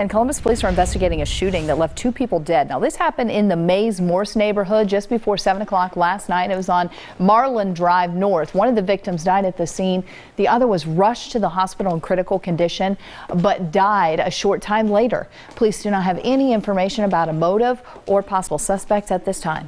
And Columbus police are investigating a shooting that left two people dead. Now, this happened in the Maize-Morse neighborhood just before 7 o'clock last night. It was on Marland Drive North. One of the victims died at the scene. The other was rushed to the hospital in critical condition, but died a short time later. Police do not have any information about a motive or possible suspects at this time.